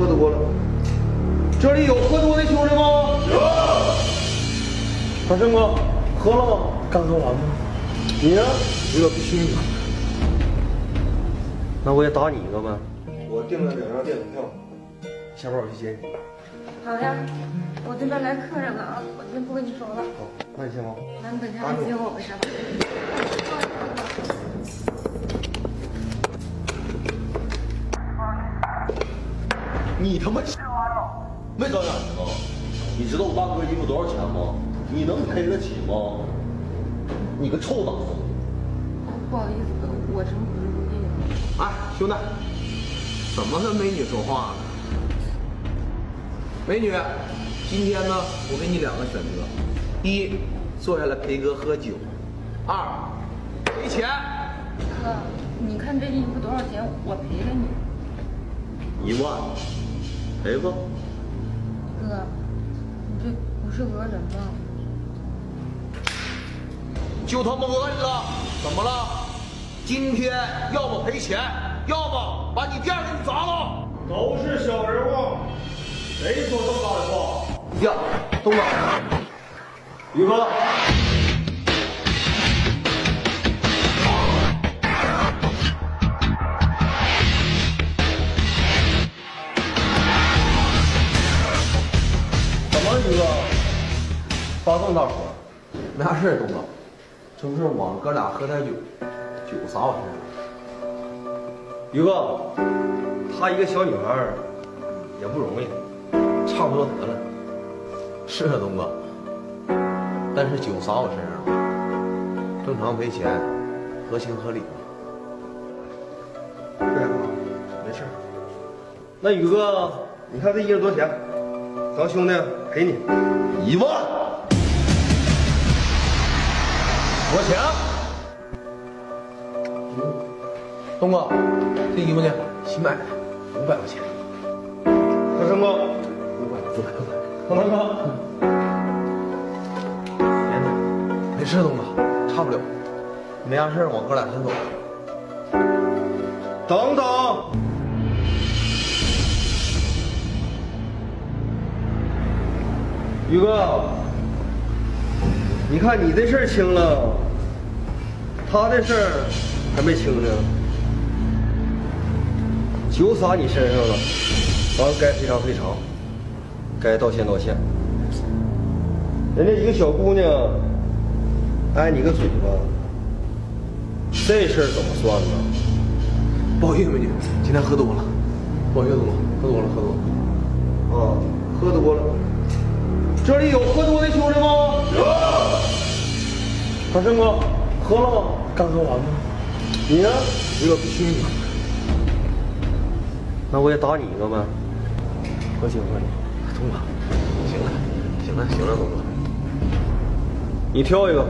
喝多了。这里有喝多的兄弟吗？有。大胜哥，喝了吗？刚喝完吗？你呢？这个必须你。那我也打你一个呗。我订了两张电影票，下班我去接你。好呀，我这边来客人了啊，我先不跟你说了。好，那你先忙。那你等下来接我吧，是吧？你他妈没长眼睛啊！你知道我大哥衣服多少钱吗？你能赔得起吗？你个臭崽子！不好意思，我真不是故意的。哎，兄弟，怎么跟美女说话呢？美女，今天呢，我给你两个选择：一，坐下来陪哥喝酒；二，赔钱。哥，你看这衣服多少钱？我赔给你。一万，赔不。哥，你这不是讹人吗？就他妈讹你了，怎么了？今天要么赔钱，要么把你店给你砸了。都是小人物，谁说这么大的话？呀，东哥，宇哥，宇哥？发这么大火？没啥事儿，东哥，这不是我们哥俩喝点酒，酒洒我身上了。宇哥，她一个小女孩儿也不容易，差不多得了。是啊，东哥，但是酒洒我身上了，正常赔钱，合情合理嘛。对啊，没事儿。那宇哥，你看这衣裳多少钱？咱兄弟赔你一万，多少钱？东哥，这衣服呢？新买的，五百块钱。大生哥，五百，五百，五百。大堂哥，别买，没事，东哥，差不了。没啥事儿，我哥俩先走。等等。宇哥，你看你这事儿清了，他的事儿还没清呢。酒洒你身上了，咱该赔偿赔偿，该道歉道歉。人家一个小姑娘挨你个嘴巴，这事儿怎么算呢？不好意思，美女，今天喝多了。不好意思，东哥，喝多了，喝多了。啊，喝多了。这里有喝多的兄弟吗？有。大胜哥，喝了吗？刚喝完吗？你呢？这个必须你。那我也打你一个呗。合情合理。东哥，行了，行了，行了，东哥。你挑一个。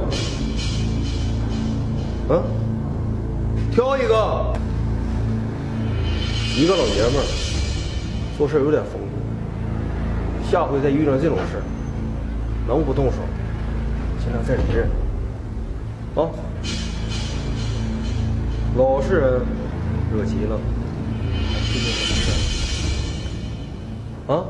嗯？挑一个。一个老爷们儿，做事有点风度。下回再遇上这种事儿，能不动手，尽量再忍忍。啊！老实人惹急了，出点什么事啊？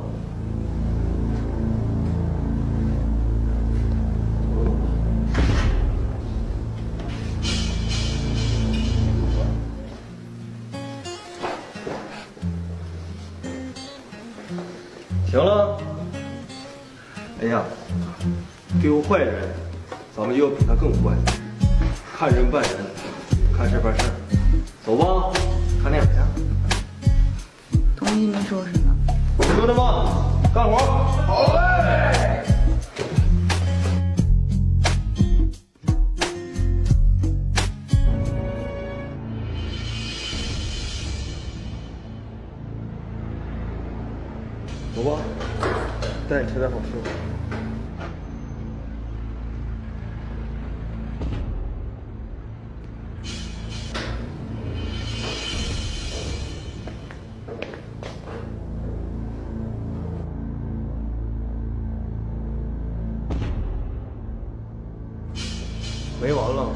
行了。哎呀，丢坏人，咱们就要比他更坏。看人办人，看事办事。走吧，看电影去。东西没收拾呢。兄弟们，干活！好嘞。走吧，带你吃点好吃的。没完了。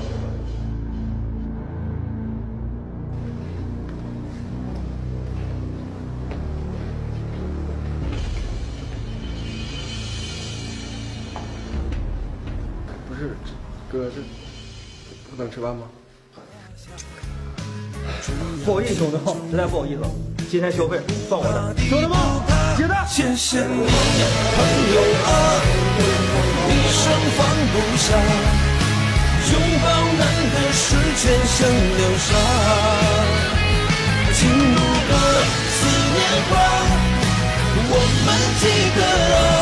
不是，哥，这不能吃饭吗？不好意思，兄弟，实在不好意思，今天消费算我的，兄弟们，结账。谢谢你，朋友啊，一生放不下。拥抱难得时间像流沙，情如歌，思念花，我们记得啊。